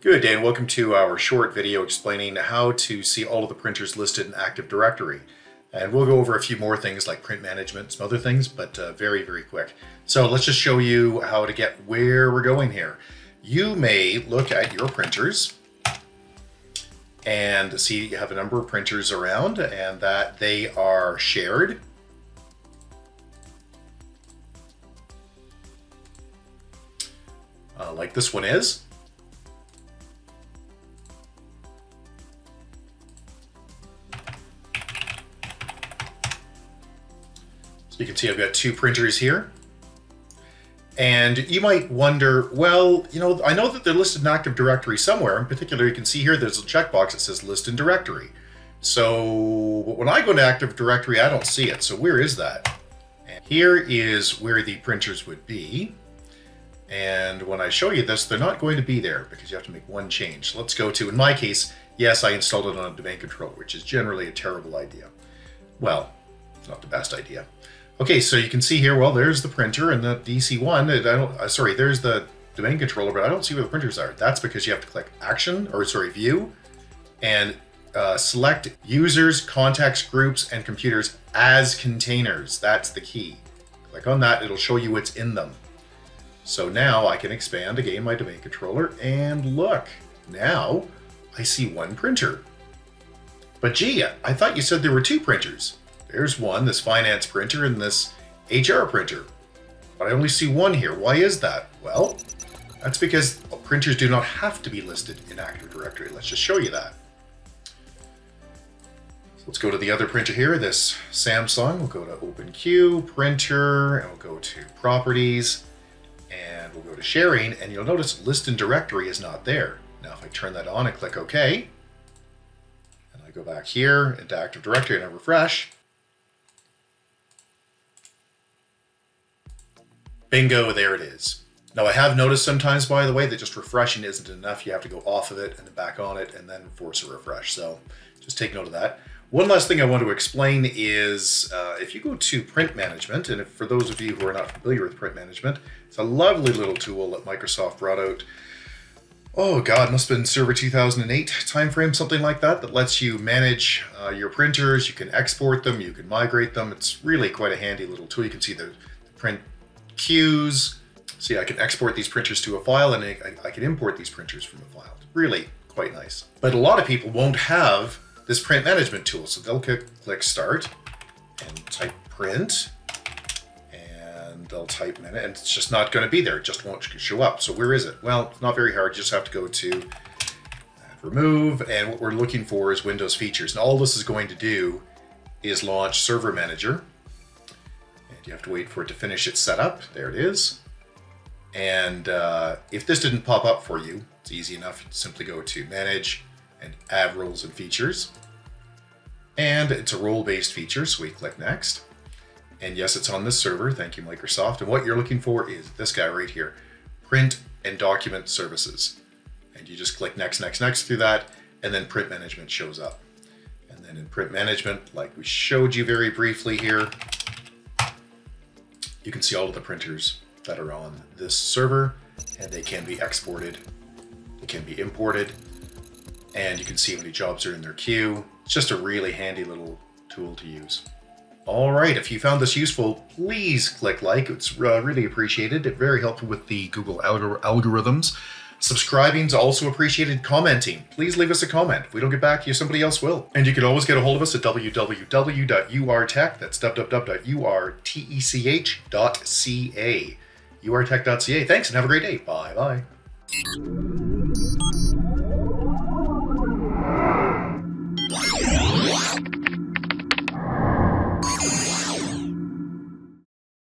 Good day and welcome to our short video explaining how to see all of the printers listed in Active Directory. And we'll go over a few more things like print management, some other things, but uh, very, very quick. So let's just show you how to get where we're going here. You may look at your printers and see you have a number of printers around and that they are shared. Uh, like this one is. So you can see I've got two printers here. And you might wonder, well, you know, I know that they're listed in Active Directory somewhere. In particular, you can see here there's a checkbox that says List in Directory. So when I go into Active Directory, I don't see it. So where is that? And here is where the printers would be. And when I show you this, they're not going to be there because you have to make one change. Let's go to, in my case, yes, I installed it on a domain controller, which is generally a terrible idea. Well, it's not the best idea. Okay, so you can see here, well, there's the printer and the DC1. I don't, uh, sorry, there's the domain controller, but I don't see where the printers are. That's because you have to click Action, or sorry, View, and uh, select Users, Contacts, Groups, and Computers as containers. That's the key. Click on that, it'll show you what's in them. So now I can expand again my domain controller, and look, now I see one printer. But gee, I thought you said there were two printers. There's one, this finance printer and this HR printer. But I only see one here. Why is that? Well, that's because printers do not have to be listed in Active Directory. Let's just show you that. So let's go to the other printer here, this Samsung. We'll go to Open Queue, Printer, and we'll go to Properties, and we'll go to Sharing, and you'll notice List in Directory is not there. Now if I turn that on and click OK, and I go back here into Active Directory and I refresh, Bingo, there it is. Now I have noticed sometimes, by the way, that just refreshing isn't enough. You have to go off of it and then back on it and then force a refresh. So just take note of that. One last thing I want to explain is uh, if you go to print management, and if, for those of you who are not familiar with print management, it's a lovely little tool that Microsoft brought out. Oh God, must have been Server 2008 timeframe, something like that, that lets you manage uh, your printers. You can export them, you can migrate them. It's really quite a handy little tool. You can see the, the print queues. See, I can export these printers to a file and I, I can import these printers from a file. Really quite nice. But a lot of people won't have this print management tool. So they'll click, start and type print and they'll type in it and it's just not going to be there. It just won't show up. So where is it? Well, it's not very hard. You just have to go to remove and what we're looking for is Windows features. And all this is going to do is launch Server Manager you have to wait for it to finish its setup. There it is. And uh, if this didn't pop up for you, it's easy enough. You simply go to Manage and Add Roles and Features. And it's a role-based feature, so we click Next. And yes, it's on this server. Thank you, Microsoft. And what you're looking for is this guy right here, Print and Document Services. And you just click Next, Next, Next through that, and then Print Management shows up. And then in Print Management, like we showed you very briefly here, you can see all of the printers that are on this server and they can be exported, they can be imported, and you can see how many jobs are in their queue. It's just a really handy little tool to use. All right, if you found this useful, please click like. It's uh, really appreciated. It very helpful with the Google algor algorithms. Subscribing is also appreciated. Commenting, please leave us a comment. If we don't get back to you, somebody else will. And you can always get a hold of us at www.urtech, that's www.urtech.ca. urtech.ca. Thanks and have a great day. Bye bye.